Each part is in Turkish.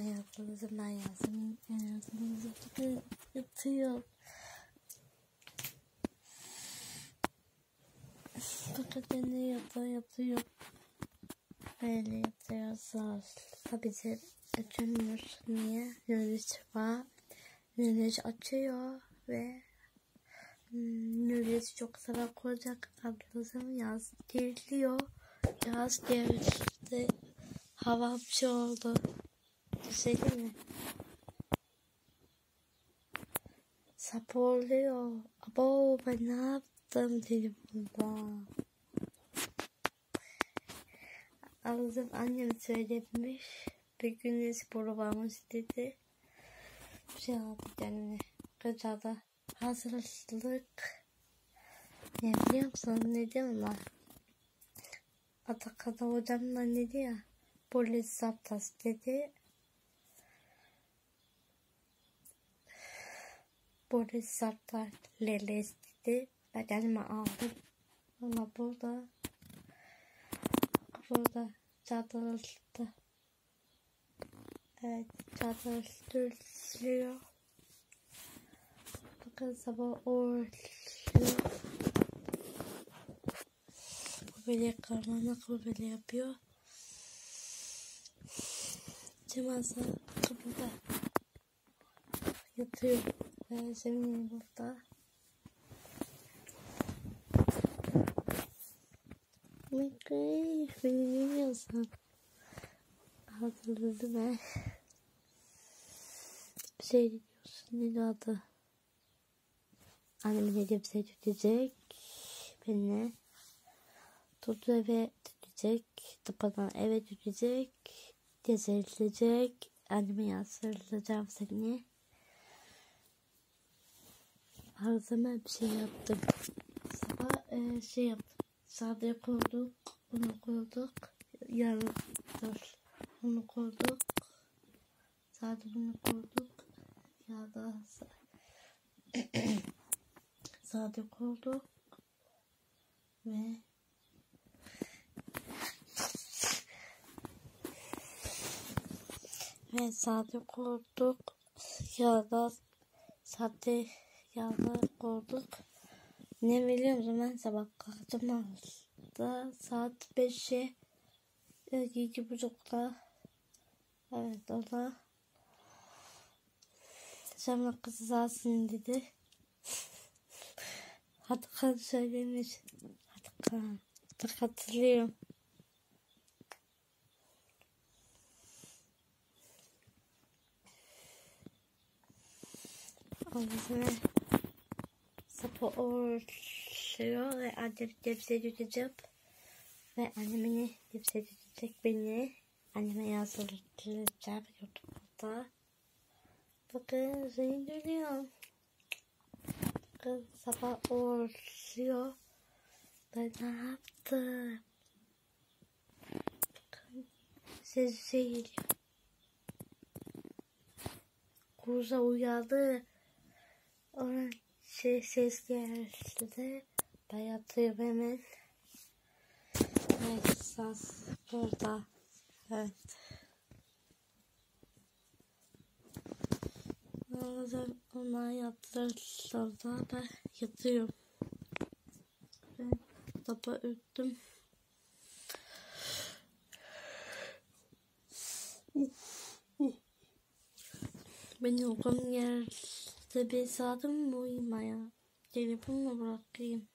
yapmanızı ben yazdım. Yazdığınızı yatıyor. Fakat ne yatıyor yatıyor. Böyle yatıyorsa bize açamıyoruz. Niye? Nürüç var. Nürüç açıyor ve Nürüç çok salak olacak. Ablasım yaz geliyor. Yaz geldi. Hava bir şey oldu. Düzelir mi? Saporluyor. Abo ben ne yaptım telefonda. Aldım annem söylemiş. Bir gün sporu varmış dedi. Şey aldı kendine. Gıdada hazırlık. Ne biliyor musun ne diyorlar? Atakada hocamla ne diyor? Polis saptas dedi. Polis saptas leles dedi. Ben elime aldım. Ama burada burada çadırıldı. Evet çadırılıyor. Bakın sabah oruçluyor. Bu böyle karnına böyle yapıyor. Cemasa kapıda yatıyor. Ve Semih'in burada. Mikroyu beni bilmiyorsan hatırladım ben. Bir şey diyorsun ne adı? Annem ne bir şey tutacak. Beni tuttu eve tutacak. Tıpadan eve tutacak. Gezerilecek. Anneme yazdırılacağım seni. Zaman bir şey yaptım. Sabah e, şey yaptım. Sade koyduk. Bunu koyduk. Yarın dur. Bunu koyduk. Sade bunu koyduk. Ya da sade koyduk. Ve ve sade koyduk. Ya da sade yağla koyduk. Ne biliyor musun? Ben sabah kalktım da saat 5'e iki buçukta. Evet o da sonra kızarsın dedi. Hadi kan söylemiş. Hadi kan. Hadi hatırlıyorum. Ağzına oruçluyor ve annem depse tutacak. Ve annemini depse tutacak beni. Anneme yazdıracak YouTube'da. Bakın seni dönüyor. Bakın sabah oruçluyor. Ben ne yaptım? Bakın sesi geliyor. Kuza uyandı. Ona şey ses geldi. Ben hemen. Evet, sas burada. Evet. Bazen ona yatırırlar ben yatıyorum. Ben tapa öttüm. Beni uykum yerde bir saatim uyumaya? Telefonla bırakayım.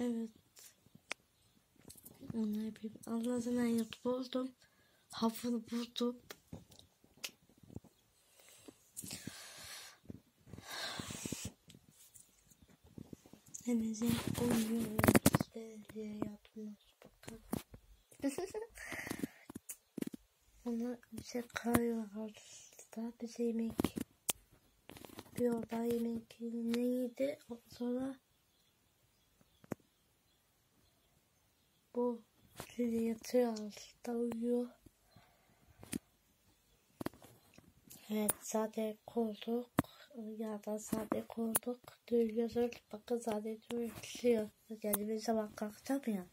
Evet. Onu yapayım. Allah zaman yatıp oldum. Hafını buldum. Hemeze uyuyorum. İşte yatmaz bakın. Ona bir şey kayıyorlar. Daha bir şey yemek. Bir oda yemek neydi? Sonra bu sizi yatıyor altta uyuyor. Evet sade koyduk. Ya da sade koyduk. Duyuyoruz. Bakın sade duyuyor. Yani bir sabah kalkacağım ya.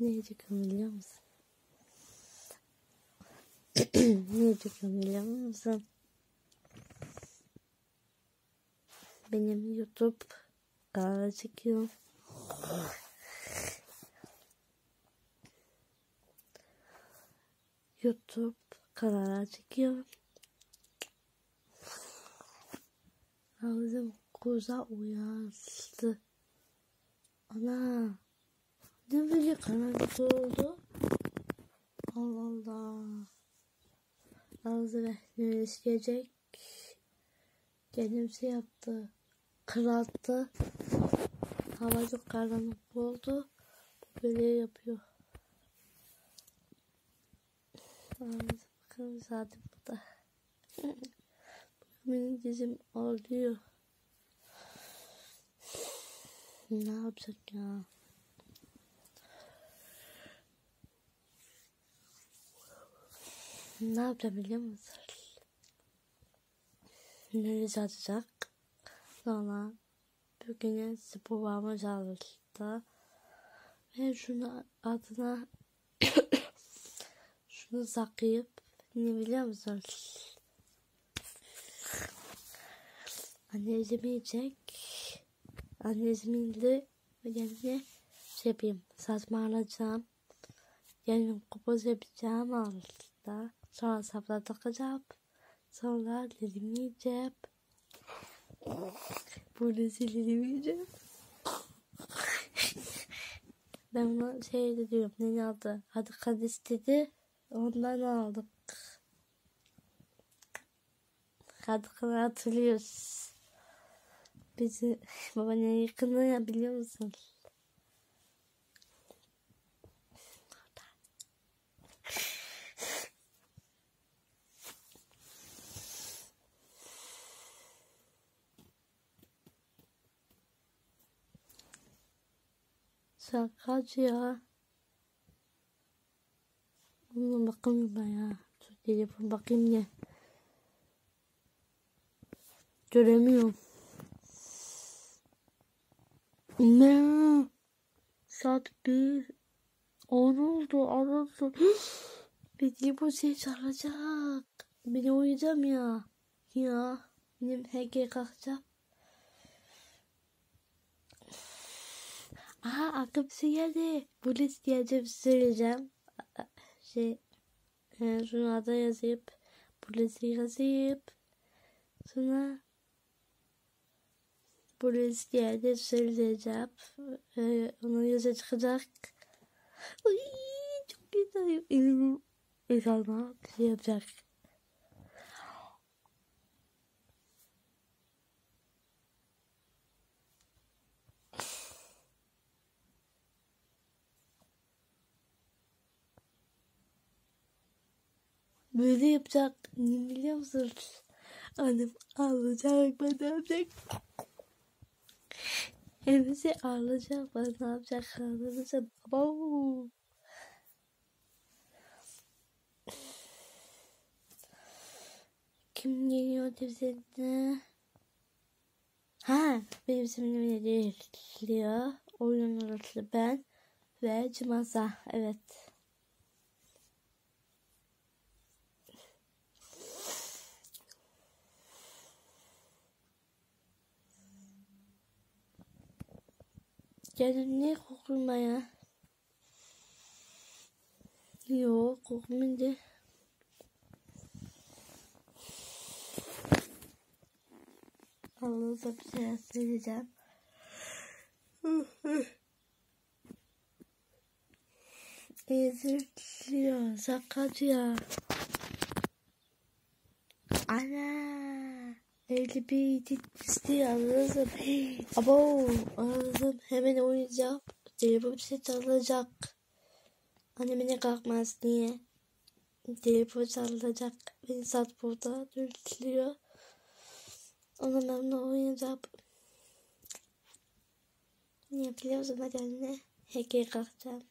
Ne diyeceğim biliyor musun? ne diyorum biliyor musun? Benim YouTube kanalı çekiyorum. YouTube kanalı çekiyorum. Ağzım kuza uyandı. Ana. Ne böyle karanlık oldu? Allah Allah. Ağzı ve gelecek. Kendimsi yaptı. Kıralttı. Hava çok karanlık oldu. Böyle yapıyor. Bakalım zaten bu da. Benim dizim ağrıyor. Ne yapacak ya? Ne yapacağım biliyor musun? Nuriz atacak. Sonra bugün spor varma çalıştı. Ve şunu adına şunu saklayıp ne biliyor musun? Anneciğim yiyecek. Anneciğimle yani şey yapayım. Saçma alacağım. Yani kupuz yapacağım altta. Sonra sapla takacağım. Sonra dilimi yiyeceğim. Burada dilimi yiyeceğim. ben ona şey de diyorum. Ne aldı? Hadi kad istedi. Ondan aldık. Hadi kad hatırlıyoruz. Bizi babaanne yakını ya biliyor musun? Kaç ya? Bunu bakayım ben ya. Dur telefon bakayım ne? Göremiyorum. Ne? Saat bir on oldu arasın. Beni bu şey çalacak. Beni uyuyacağım ya. Ya. Benim HG kalkacak. Aha aklıma bir şey geldi. Polis diyeceğim söyleyeceğim. Şey e, şunu ada yazıp polisi yazıp sonra polis diyeceğim söyleyeceğim. E, onun yazı çıkacak. Ay, çok güzel. İnsanlar bir şey yapacak. Böyle yapacak. Ne biliyor musun? Annem ağlayacak. Ben ne yapacak? Hepsi ağlayacak. Ben ne yapacak? Ağlayacak. Baba. Kim geliyor bizimle? Ha, benim isimim geliyor. Oyun orası ben ve Cimasa. Evet. Canım ne kokuma ya? Yok kokmayınca. Allah'a bir şey söyleyeceğim. Eziliyor, sakat ya. Ana. Bir istiyor anladım. Abo anladım. Hemen oynayacağım. Telefon şey çalacak. Annemine kalkmaz niye? Telefon çalacak. Beni sat burada dürtülüyor. Ona ben de oynayacağım. Niye biliyor musun hadi anne? Heke kalkacağım.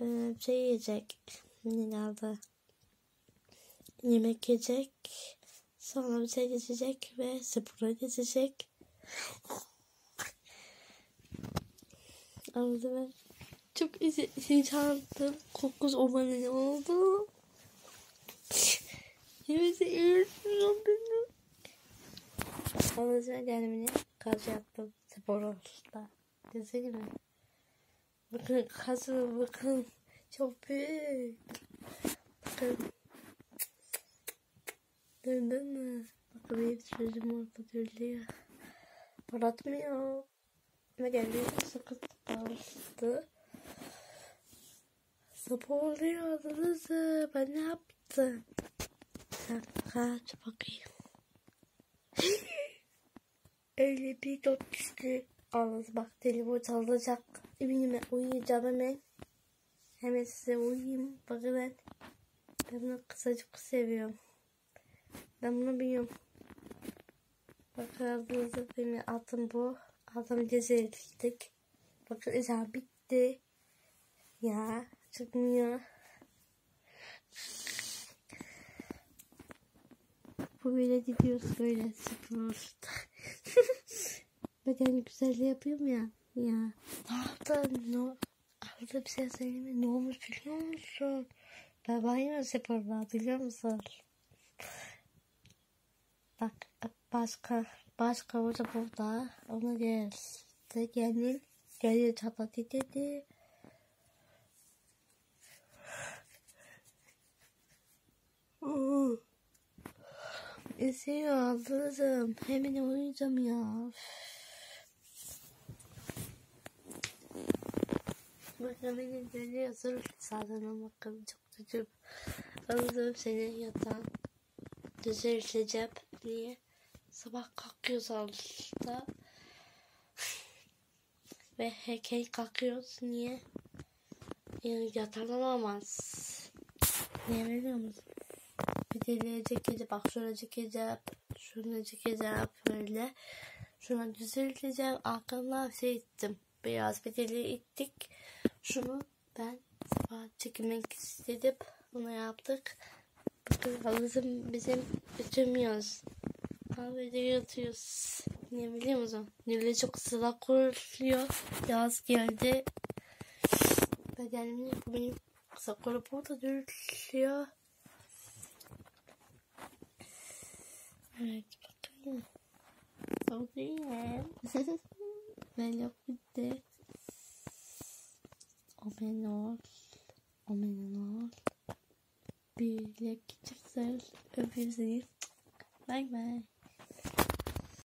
Ee, şey yiyecek. Ne aldı? Yemek yiyecek. Sonra bir şey geçecek ve spora geçecek. Anladın mı? Çok heyecanlandım. Kokuz abone oldu. Yemesi üzüldüm beni. Ondan sonra kendimine kaz yaptım. Spor oluşta. Desene mi? Bakın kazı bakın. Çok büyük. Bakın. Döndün mü? Bakın benim sözüm orada dönüyor. Aratmıyor. Ve geldi sıkıntı kaldı. Sabah oluyor adınızı. Ben ne yaptım? Bir dakika aç bakayım. Öyle bir dört düştü. Ağız bak telefon çalacak. Eminim uyuyacağım hemen. Hemen size uyuyayım. Bakın ben. Ben bunu kısacık seviyorum. Ben bunu biliyorum. Bakın adınızı benim adım bu. Adım Cezayir'dik. Bakın ezan bitti. Ya çıkmıyor. Bu böyle gidiyoruz böyle sıfır. Beden güzelliği yapıyorum ya. Ya. Ne yaptın? Ne? Arada bir şey söyleme. Ne olmuş biliyor musun? Ben bayım sporda biliyor musun? Bak başka başka hoca burada. Ona geldi. Gelin. Gelin çatlatı dedi. Esiyor aldırırım. Hemen uyuyacağım ya. Bakın beni dönüyor. Sırf zaten bakın çok çocuğum. Alırım seni yatağa. Düzelteceğim diye. Sabah kalkıyoruz altta. Ve heykel kalkıyoruz. Niye? Yani yatalamamaz. Niye biliyor musun? Bir deliğe çekeceğim. Bak şuna çekeceğim. Şuna çekeceğim. Böyle. Şuna düzelteceğim. Arkamdan şey ittim. Biraz bir deliğe ittik. Şunu ben sabah çekmek istedim. Bunu yaptık. Havuzum bizim bütünmüyoruz. Kahvede yatıyoruz. Niye biliyor musun? Nile çok sıra kuruluyor. Yaz geldi. Bedenimi benim kısa kurup burada dürülüyor. Evet bakın. Alayım. ben yok bitti. Omenol. Omenol. Birlik çıksın. Öpüyorsunuz. Bye bye.